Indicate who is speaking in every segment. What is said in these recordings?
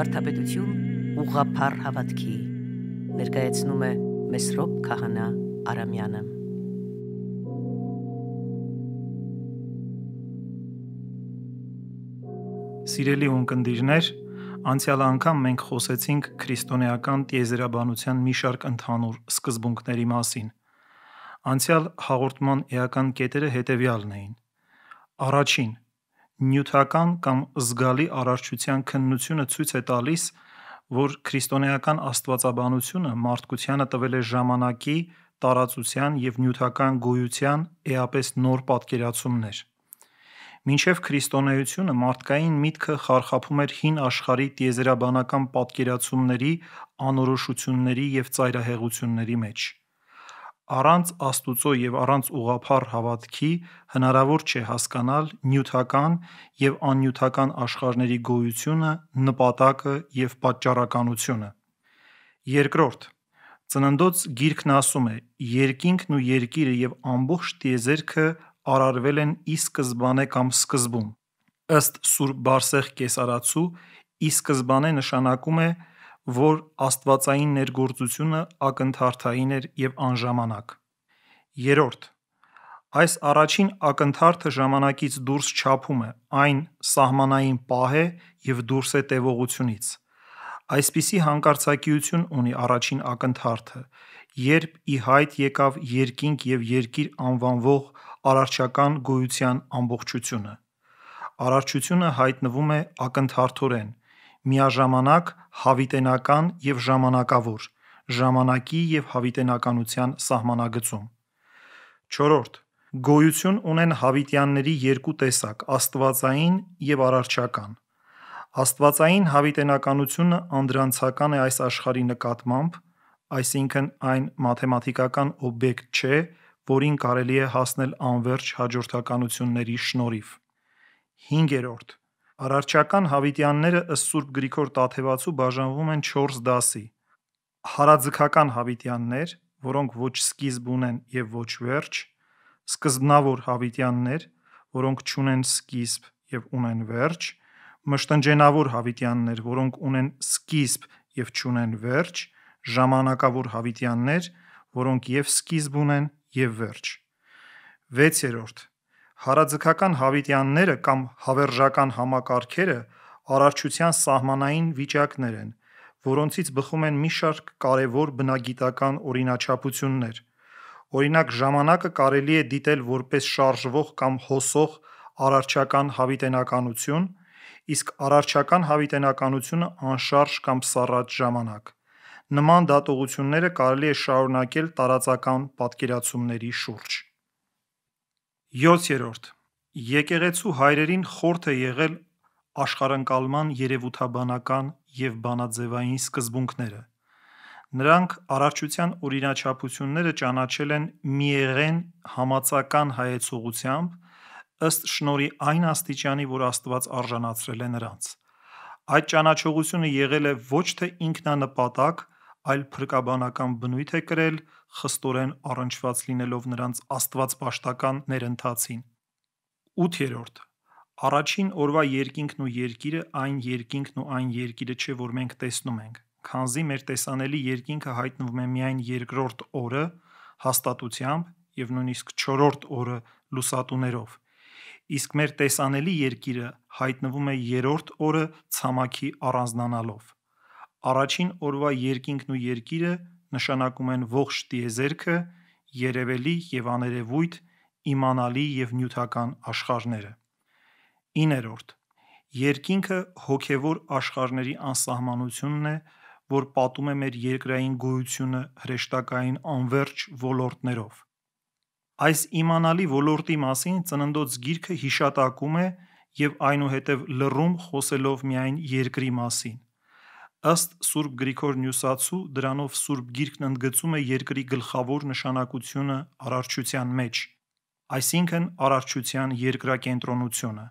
Speaker 1: Վարդապետություն ուղղափառ հավատքի ներկայացնում է Մեսրոպ Քահանա Արամյանը
Speaker 2: Սիրելի ունկնդիրներ, անցյալ անգամ մենք խոսեցինք քրիստոնեական տիեզերաբանության մի շարք ընդհանուր սկզբունքների մասին։ Անցյալ հաղորդման էական կետերը հետևյալն էին. Առաջին, նյութական կամ զգալի արարչության քննությունը ցույց է տալիս, որ քրիստոնեական աստվածաբանությունը մարդկությանը տվել է ժամանակի, տարածության և նյութական գոյության էապես նոր պատկերացումներ։ Մինչև քրիստոնեությունը մարդկային միտքը խարխափում էր հին աշխարհի տիեզերաբանական պատկերացումների անորոշությունների և ծայրահեղությունների մեջ։ Առանց Աստծո և առանց ուղղափառ հավատքի հնարավոր չէ հասկանալ նյութական և աննյութական աշխարհների գոյությունը, նպատակը և պատճառականությունը։ Երկրորդ. Ծննդոց գիրքն ասում է. «Երկինքն ու երկիրը և ամբողջ տիեզերքը արարվել են ի սկզբանե կամ սկզբում»։ Ըստ Սուրբ Բարսեղ կեսարացու, ի սկզբանե նշանակում է, որ աստվածային ներգործությունը ակնթարթային էր և անժամանակ։ Երրորդ. Այս առաջին ակնթարթը ժամանակից դուրս չափում է, այն սահմանային պահ է և դուրս է տևողությունից։ Այսպիսի հանկարծակիություն ունի առաջին ակնթարթը, երբ ի հայտ եկավ երկինք և երկիր անվանվող արարչական գոյության ամբողջությունը։ Արարչությունը հայտնվում է ակնթարթորեն, միաժամանակ հավիտենական և ժամանակավոր, ժամանակի և հավիտենականության սահմանագծում։ Չորրորդ. Գոյություն ունեն հավիտյանների երկու տեսակ՝ աստվածային և արարչական։ Աստվածային հավիտենականությունը անդրանցական է այս աշխարհի նկատմամբ, այսինքն այն մաթեմատիկական օբյեկտ չէ, որին կարելի է հասնել անվերջ հաջորդականությունների շնորհիվ։ Հինգերորդ. Արարչական հավիտյանները ըստ Ս. Գրիգոր Տաթևացու բաժանվում են չորս դասի՝ հարաձգական հավիտյաններ, որոնք ոչ սկիզբ ունեն և ոչ վերջ, սկզբնավոր հավիտյաններ, որոնք չունեն սկիզբ և ունեն վերջ, մշտնջենավոր հավիտյաններ, որոնք ունեն սկիզբ և չունեն վերջ, ժամանակավոր հավիտյաններ, որոնք և՛ սկիզբ ունեն, և՛ վերջ։ Վեցերորդ. Հարաձգական հավիտյանները կամ հավերժական համակարգերը արարչության սահմանային վիճակներ են, որոնցից բխում են մի շարք կարևոր բնագիտական օրինաչափություններ։ Օրինակ, ժամանակը կարելի է դիտել որպես շարժվող կամ հոսող արարչական հավիտենականություն, իսկ արարչական հավիտենականությունը՝ անշարժ կամ սառած ժամանակ։ Նման դատողությունները կարելի է շարունակել տարածական պատկերացումների շուրջ։ Յոթերորդ. Եկեղեցու հայրերին խորթ է եղել աշխարհընկալման երևութաբանական և բանաձևային սկզբունքները։ Նրանք արարչության օրինաչափությունները ճանաչել են միեղեն համացական հայեցողությամբ՝ ըստ շնորհի այն աստիճանի, որ Աստված արժանացրել է նրանց։ Այդ ճանաչողությունը եղել է ոչ թե ինքնանպատակ, այլ փրկաբանական բնույթ է կրել՝ խստորեն առնչված լինելով նրանց աստվածպաշտական ներընթացին։ Ութերորդ. Առաջին օրվա երկինքն ու երկիրը այն երկինքն ու այն երկիրը չէ, որ մենք տեսնում ենք, քանզի մեր տեսանելի երկինքը հայտնվում է միայն երկրորդ օրը՝ հաստատությամբ և նույնիսկ չորրորդ օրը՝ լուսատուներով, իսկ մեր տեսանելի երկիրը հայտնվում է երրորդ օրը՝ ցամաքի առանձնանալով։ Առաջին օրվա երկինքն ու երկիրը նշանակում են ողջ տիեզերքը, երևելի և աներևույթ, իմանալի և նյութական աշխարհները։ Իներորդ. Երկինքը հոգևոր աշխարհների անսահմանությունն է, որ պատում է մեր երկրային գոյությունը հրեշտակային անվերջ ոլորտներով։ Այս իմանալի ոլորտի մասին Ծննդոց գիրքը հիշատակում է և այնուհետև լռում խոսելով միայն Երկրի մասին։ Ըստ Ս. Գրիգոր Նյուսացու դրանով Սուրբ Գիրքն ընդգծում է Երկրի գլխավոր նշանակությունը արարչության մեջ, այսինքն արարչության երկրակենտրոնությունը։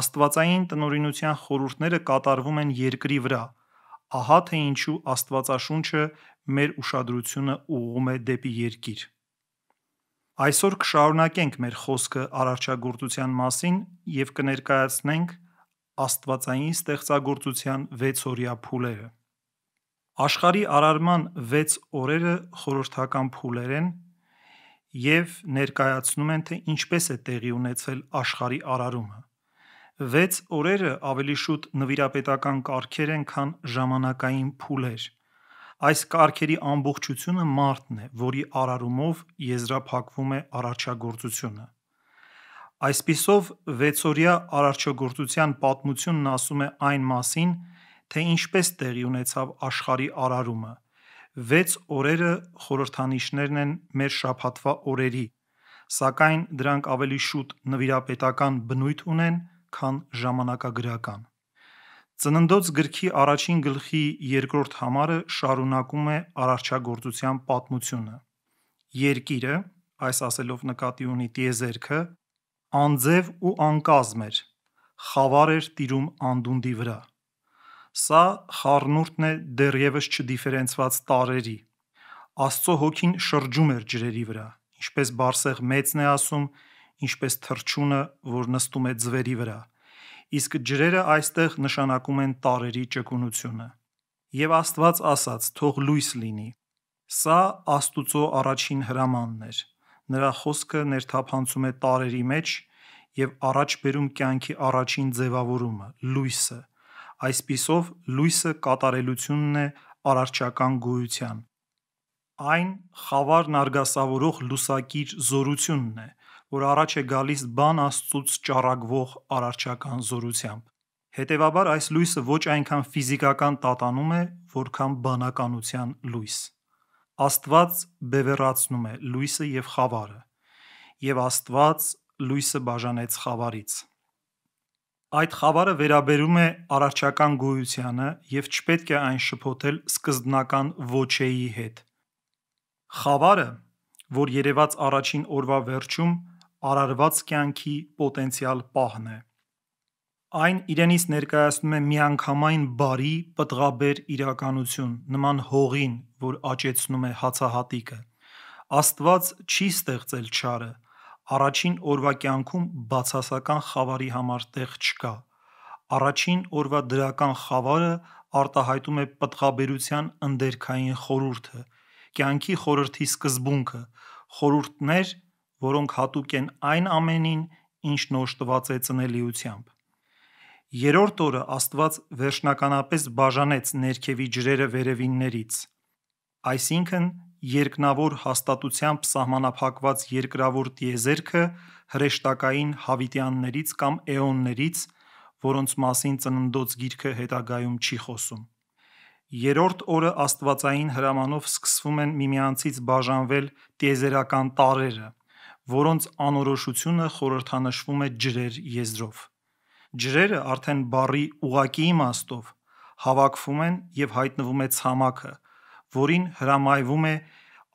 Speaker 2: Աստվածային տնօրինության խորհուրդները կատարվում են Երկրի վրա, ահա թե ինչու Աստվածաշունչը մեր ուշադրությունը ուղղում է դեպի Երկիր։ Այսօր կշարունակենք մեր խոսքը արարչագործության մասին և կներկայացնենք Աստվածային ստեղծագործության 6-օրյա փուլերը Աշխարհի արարման 6 օրերը խորհրդական փուլեր են և ներկայացնում են, թե ինչպես է տեղի ունեցել աշխարհի արարումը: 6 օրերը ավելի շուտ նվիրապետական կարգեր են, քան ժամանակային փուլեր: Այս կարգերի ամբողջությունը մարդն է, որի արարումով եզրափակվում է արարչագործությունը: Այսպիսով, 6-օրյա արարչագործության պատմությունն ասում է այն մասին, թե ինչպես տեղի ունեցավ աշխարհի արարումը: 6 օրերը խորհրդանիշներ են մեր շաբաթվա օրերի, սակայն դրանք ավելի շուտ նվիրապետական բնույթ ունեն, քան ժամանակագրական: Ծննդոց գրքի առաջին գլխի երկրորդ համարը շարունակում է արարչագործության պատմությունը: Երկիրը (այս նկատի ունի տիեզերքը) անձև ու անկազմ էր, խավար էր տիրում անդունդի վրա: Սա խառնուրդն է դեռևս չդիֆերենցված տարրերի: Աստծու հոգին շրջում էր ջրերի վրա: Ինչպես Բարսեղ մեծն է ասում, ինչպես թռչյունը, որ նստում է ձվերի վրա: Իսկ ջրերը այստեղ նշանակում են տարրերի ճկունությունը: Եվ Աստված ասաց. «Թող լույս լինի»: Սա Աստծու առաջին հրամանն էր: Նրա խոսքը ներթափանցում է տարրերի մեջ և առաջ բերում կյանքի առաջին ձևավորումը՝ լույսը: Այսպիսով, լույսը կատարելությունն է արարչական գոյության: Այն խավարն արգասավորող լուսակիր զորությունն է, որ առաջ է գալիս բան Աստծուց ճառագվող արարչական զորությամբ: Հետևաբար այս լույսը ոչ այնքան ֆիզիկական տատանում է, որքան բանականության լույս: Աստված բևեռացնում է լույսը և խավարը: Եվ Աստված լույսը բաժանեց խավարից: Այդ խավարը վերաբերում է արարչական գոյությանը և չպետք է այն շփոթել սկզբնական ոչեի հետ: Խավարը, որ երեւաց առաջին օրվա վերջում, արարված կյանքի պոտենցիալ պահն է: Այն իրենից ներկայացնում է միանգամայն բարի, պտղաբեր իրականություն, նման հողին, որ աճեցնում է հացահատիկը: Աստված չի ստեղծել չարը: Առաջին օրվա կյանքում բացասական խավարի համար տեղ չկա: Առաջին օրվա դրական խավարը արտահայտում է պտղաբերության ընդերքային խորհուրդը, կյանքի խորհրդի սկզբունքը, խորհուրդներ, որոնք հատուկ են այն ամենին, ինչն օժտված է ծնելիությամբ: Երրորդ օրը Աստված վերջնականապես բաժանեց ներքևի ջրերը վերևիններից: Այսինքն երկնավոր հաստատությամբ սահմանափակված երկրավոր տիեզերքը հրեշտակային հավիտյաններից կամ էոններից, որոնց մասին Ծննդոց գիրքը հետագայում չի խոսում: Երրորդ օրը աստվածային հրամանով սկսվում են միմյանցից բաժանվել տիեզերական տարրերը, որոնց անորոշությունը խորհրդանշվում է ջրեր եզրով: Ջրերը արդեն բառի ուղղակի իմաստով հավաքվում են և հայտնվում է ցամաքը, որին հրամայվում է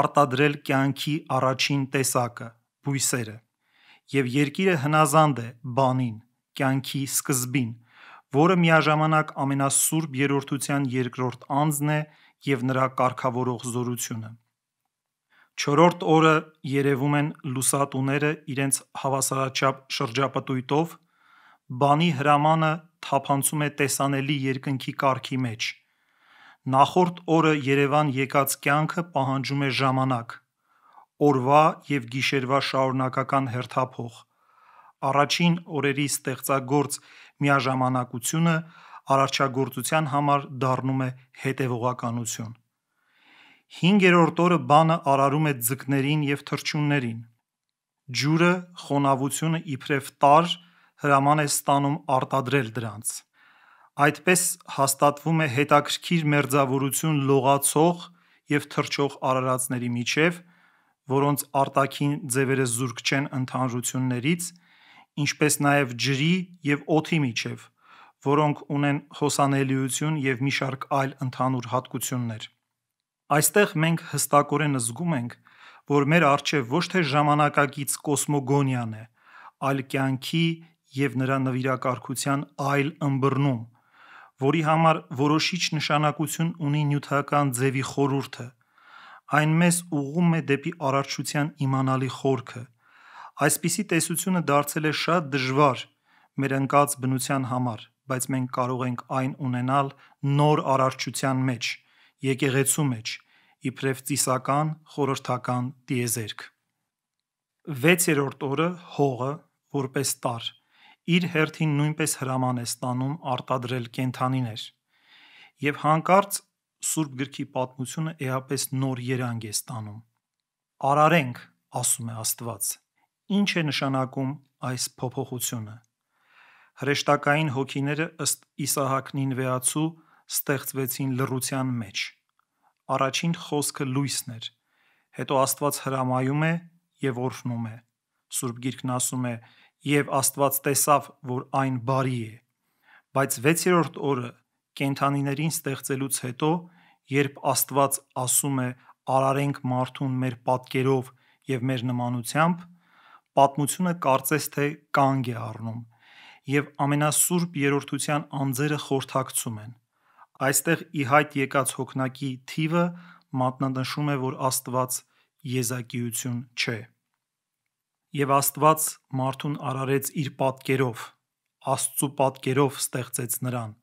Speaker 2: արտադրել կյանքի առաջին տեսակը՝ բույսերը: Եվ երկիրը հնազանդ է բանին, կյանքի սկզբին, որը միաժամանակ ամենասուրբ երրորդության երկրորդ անձն է և նրա կարգավորող զորությունը: Չորրորդ օրը երևում են լուսատուները իրենց հավասարաչափ շրջապտույտով: Բանի հրամանը թափանցում է տեսանելի երկնքի կարգի մեջ: Նախորդ օրը երևան եկած կյանքը պահանջում է ժամանակ: Օրվա և գիշերվա շարունակական հերթափոխ: Առաջին օրերի ստեղծագործ միաժամանակությունը արարչագործության համար դառնում է հետևողականություն: Հինգերորդ օրը բանը արարում է ձկներին և թռչյուններին: Ջուրը, խոնավությունը իբրև տարր հրաման է ստանում արտադրել դրանց: Այդպես հաստատվում է հետաքրքիր մերձավորություն լողացող և թռչող արարածների միջև, որոնց արտաքին ձևերը զուրկ չեն ընդհանրություններից, ինչպես նաև ջրի և օդի միջև, որոնք ունեն հոսանելիություն և մի շարք այլ ընդհանուր հատկություններ: Այստեղ մենք հստակորեն զգում ենք, որ մեր առջև ոչ թե ժամանակակից կոսմոգոնիան է, այլ կյանքի և նրա նվիրակարգության այլ ըմբռնում, որի համար որոշիչ նշանակություն ունի նյութական ձևի խորհուրդը: Այն մեզ ուղղում է դեպի արարչության իմանալի խորքը: Այսպիսի տեսությունը դարձել է շատ դժվար մեր ընկած բնության համար, բայց մենք կարող ենք այն ունենալ նոր արարչության մեջ, եկեղեցու մեջ, իբրև ծիսական խորհրդական տիեզերք։ 6-րդ օրը հողը, որպես տար, իր հերթին նույնպես հրաման է ստանում արտադրել կենթանիներ։ Եվ հանկարծ Սուրբ գրքի պատմությունը էապես նոր երանգ է ստանում։ Արարենք, ասում է Աստված։ Ինչ է նշանակում այս փոփոխությունը։ Հրեշտակային հոգիները ըստ Իսահակ Նինվեացու ստեղծվեցին լռության մեջ։ Առաջին խոսքը լույսն էր, հետո Աստված հրամայում է եւ օրհնում է։ Սուրբ Գիրքն ասում է. «Եվ Աստված տեսավ, որ այն բարի է»։ Բայց 6-րդ օրը կենդանիներին ստեղծելուց հետո, երբ Աստված ասում է արարենք մարդուն մեր պատկերով և մեր նմանությամբ, պատմությունը կարծես թե կանգ է առնում, և ամենասուրբ Երրորդության անձերը խորհրդակցում են։ Այստեղ ի հայտ եկած հոգնակի թիվը մատնանշում է, որ Աստված եզակիություն չէ։ Եվ Աստված մարդուն արարեց իր պատկերով, Աստծու պատկերով ստեղծեց նրան,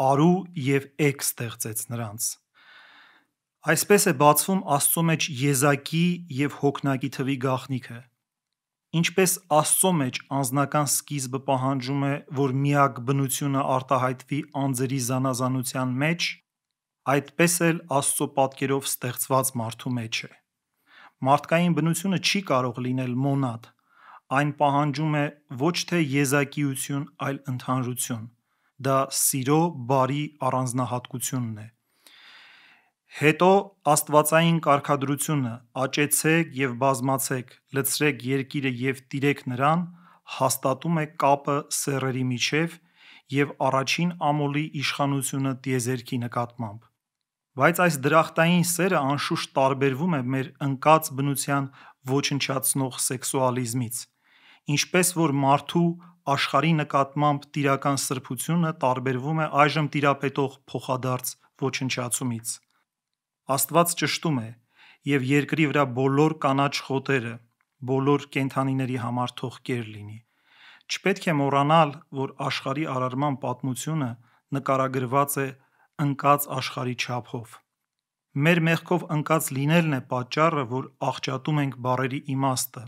Speaker 2: արու և էգ ստեղծեց նրանց։ Այսպես է բացվում Աստծո մեջ եզակի և հոգնակի թվի գաղտնիքը։ Ինչպես Աստծո մեջ անձնական սկիզբը պահանջում է, որ միակ բնությունը արտահայտվի անձերի զանազանության մեջ, այդպես էլ Աստծո պատկերով ստեղծված մարդու մեջ է։ Մարդկային բնությունը չի կարող լինել մոնադ, այն պահանջում է ոչ թե եզակիություն, այլ ընդհանրություն։ Դա սիրո բարի առանձնահատկությունն է։ Հետո աստվածային կարգադրությունը՝ «Աճեցեք և բազմացեք, լցրեք երկիրը և տիրեք նրան», հաստատում է կապը սեռերի միջև և առաջին ամոլի իշխանությունը տիեզերքի նկատմամբ։ Բայց այս դրախտային սերը անշուշտ տարբերվում է մեր ընկած բնության ոչնչացնող սեքսուալիզմից, ինչպես որ մարդու աշխարհի նկատմամբ տիրական սրբությունը տարբերվում է այժմ տիրապետող փոխադարձ ոչնչացումից։ Աստված ճշտում է, և երկրի վրա բոլոր կանաչ խոտերը, բոլոր կենդանիների համար թող կեր լինի։ Չպետք է մոռանալ, որ աշխարհի արարման պատմությունը նկարագրված է ընկած աշխարհի չափով։ Մեր մեղքով ընկած լինելն է պատճառը, որ աղճատում ենք բառերի իմաստը։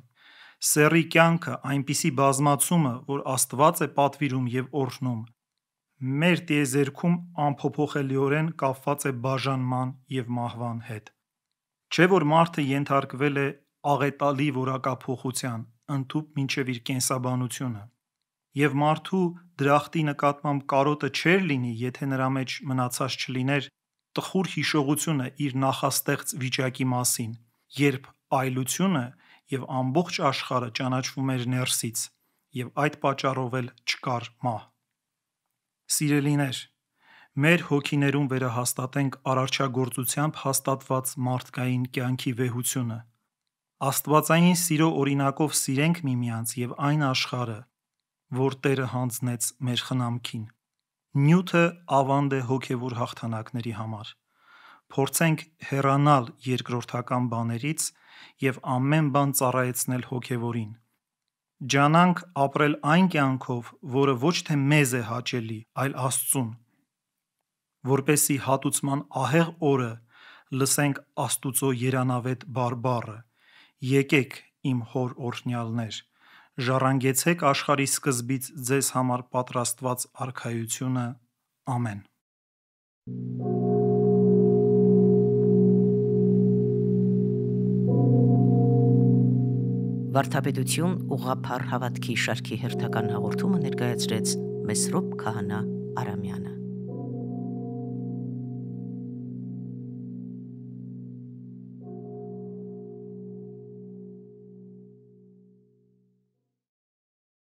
Speaker 2: Սեռի կյանքը, այնպիսի բազմացումը, որ Աստված է պատվիրում և օրհնում, մեր տիեզերքում անփոփոխելիորեն կապված է բաժանման և մահվան հետ։ Չէ՞ որ մարդը ենթարկվել է աղետալի որակափոխության՝ ընդհուպ մինչև իր կենսաբանությունը։ Եվ մարդու դրախտի նկատմամբ կարոտը չէր լինի, եթե նրա մեջ մնացած չլիներ տխուր հիշողությունը իր նախաստեղծ վիճակի մասին, երբ այլությունը և ամբողջ աշխարհը ճանաչվում էր ներսից, և այդ պատճառով էլ չկար մահ։ Սիրելիներ, մեր հոգիներում վերահաստատենք արարչագործությամբ հաստատված մարդկային կյանքի վեհությունը։ Աստվածային սիրո օրինակով սիրենք միմյանց և այն աշխարհը, որ Տերը հանձնեց մեր խնամքին։ Նյութը ավանդ է հոգևոր հաղթանակների համար։ Փորձենք հեռանալ երկրորդական բաներից և ամեն բան ծառայեցնել հոգևորին։ Ջանանք ապրել այն կյանքով, որը ոչ թե մեզ է հաճելի, այլ Աստծուն։ Որպեսզի հատուցման ահեղ օրը լսենք Աստուծո երանավետ բարբառը. «Եկեք, իմ հոր օրհնյալներ, ժառանգեցեք աշխարհի սկզբից ձեզ համար պատրաստված արքայությունը։ Ամեն»։
Speaker 1: Վարդապետություն ՝ ուղղափառ հավատքի շարքի հերթական հաղորդումը ներկայացրեց Մեսրոպ Քահանա Արամյանը։